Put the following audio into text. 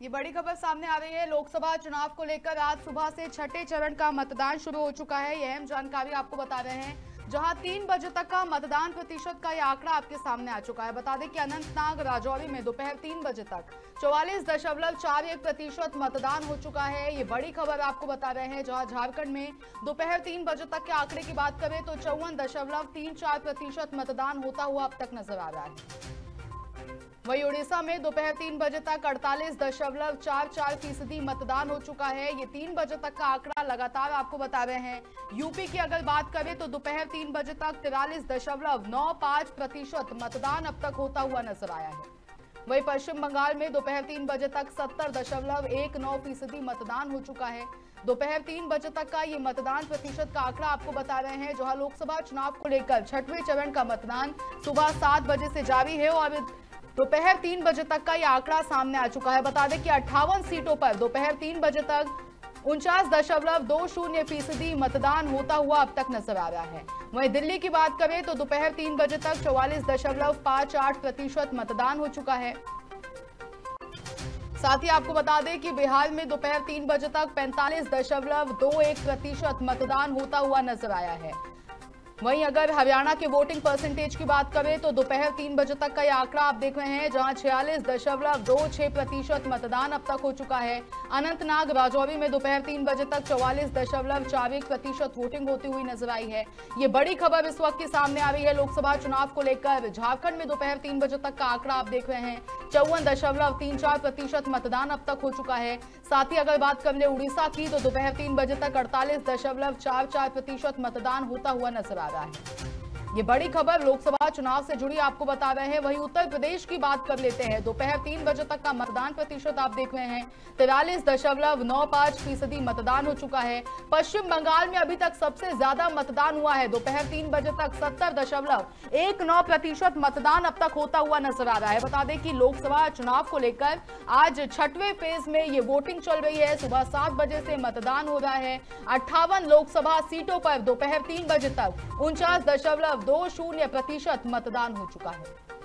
ये बड़ी खबर सामने आ रही है। लोकसभा चुनाव को लेकर आज सुबह से छठे चरण का मतदान शुरू हो चुका है। ये अहम जानकारी आपको बता रहे हैं। जहाँ तीन बजे तक का मतदान प्रतिशत का ये आंकड़ा आपके सामने आ चुका है। बता दें कि अनंतनाग, राजौरी में दोपहर तीन बजे तक चौवालीस दशमलव चार एक प्रतिशत मतदान हो चुका है। ये बड़ी खबर आपको बता रहे हैं। जहाँ झारखंड में दोपहर तीन बजे तक के आंकड़े की बात करें तो चौवन दशमलव तीन चार प्रतिशत मतदान होता हुआ अब तक नज़र आ रहा है। वहीं उड़ीसा में दोपहर तीन बजे तक अड़तालीस दशमलव चार चार फ़ीसदी मतदान हो चुका है। ये तीन बजे तक का आंकड़ा लगातार आपको बता रहे हैं। यूपी की अगर बात करें तो दोपहर तीन बजे तक तिरालीस दशमलव नौ पाँच प्रतिशत मतदान अब तक होता हुआ नज़र आया है। वहीं पश्चिम बंगाल में दोपहर तीन बजे तक सत्तर दशमलव एक नौ फ़ीसदी मतदान हो चुका है। दोपहर तीन बजे तक का ये मतदान प्रतिशत का आंकड़ा आपको बता रहे हैं, जहाँ लोकसभा चुनाव को लेकर छठवें चरण का मतदान सुबह सात बजे से जारी है और दोपहर तीन बजे तक का यह आंकड़ा सामने आ चुका है। बता दें कि अट्ठावन सीटों पर दोपहर तीन बजे तक उनचास दशमलव दो शून्य फ़ीसदी मतदान होता हुआ अब तक नज़र आ रहा है। वहीं दिल्ली की बात करें तो दोपहर तीन बजे तक चौवालीस दशमलव पाँच आठ प्रतिशत मतदान हो चुका है। साथ ही आपको बता दें कि बिहार में दोपहर तीन बजे तक पैंतालीस दशमलव दो एक प्रतिशत मतदान होता हुआ नज़र आया है। वहीं अगर हरियाणा के वोटिंग परसेंटेज की बात करें तो दोपहर तीन बजे तक का यह आंकड़ा आप देख रहे हैं, जहाँ छियालीस दशमलव दो छह प्रतिशत मतदान अब तक हो चुका है। अनंतनाग, राजौरी में दोपहर तीन बजे तक चौवालीस दशमलव चार एक प्रतिशत वोटिंग होती हुई नज़र आई है। ये बड़ी खबर इस वक्त की सामने आ रही है। लोकसभा चुनाव को लेकर झारखंड में दोपहर तीन बजे तक का आंकड़ा आप देख रहे हैं। चौवन दशमलव तीन चार प्रतिशत मतदान अब तक हो चुका है। साथ ही अगर बात कर ले उड़ीसा की तो दोपहर तीन बजे तक अड़तालीस दशमलव चार चार प्रतिशत मतदान होता हुआ नज़र आ रहा है। ये बड़ी खबर लोकसभा चुनाव से जुड़ी आपको बता रहे हैं। वहीं उत्तर प्रदेश की बात कर लेते हैं। दोपहर तीन बजे तक का मतदान प्रतिशत आप देख रहे हैं। तिरालीस दशमलव नौ पाँच फ़ीसदी मतदान हो चुका है। पश्चिम बंगाल में अभी तक सबसे ज़्यादा मतदान हुआ है। दोपहर तीन बजे तक सत्तर दशमलव एक नौ प्रतिशत मतदान अब तक होता हुआ नज़र आ रहा है। बता दें कि लोकसभा चुनाव को लेकर आज छठवें फ़ेज़ में ये वोटिंग चल रही है। सुबह सात बजे से मतदान हो रहा है। अट्ठावन लोकसभा सीटों पर दोपहर तीन बजे तक उनचास दशमलव दो शून्य प्रतिशत मतदान हो चुका है।